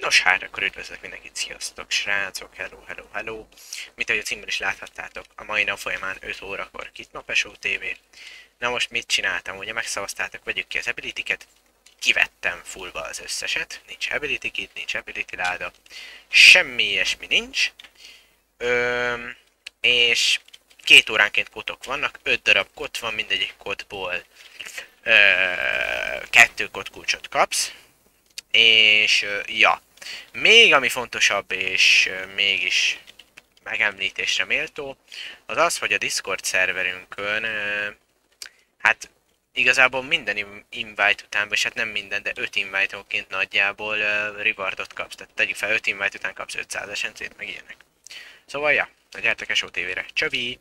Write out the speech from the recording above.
Nos hát, akkor üdvözlök mindenkit, sziasztok srácok, hello, hello, hello. Mint ahogy a címben is láthattátok, a mai nap folyamán 5 órakor kit Napesó TV. Na most mit csináltam, ugye megszavaztátok, vegyük ki az ability kivettem fullba az összeset, nincs ability kit, nincs ability láda, semmi ilyesmi nincs. Öm, és két óránként kotok vannak, öt darab kot van, mindegyik kotból ö, kettő kotkulcsot kapsz, és ja, még ami fontosabb és mégis megemlítésre méltó, az az, hogy a Discord szerverünkön, hát igazából minden invite után, vagy hát nem minden, de 5 invite nagyjából rewardot kapsz. Tehát tegyük fel 5 invite után kapsz 500 esencét, meg ilyenek. Szóval ja, gyertek SO TV-re. Csövi!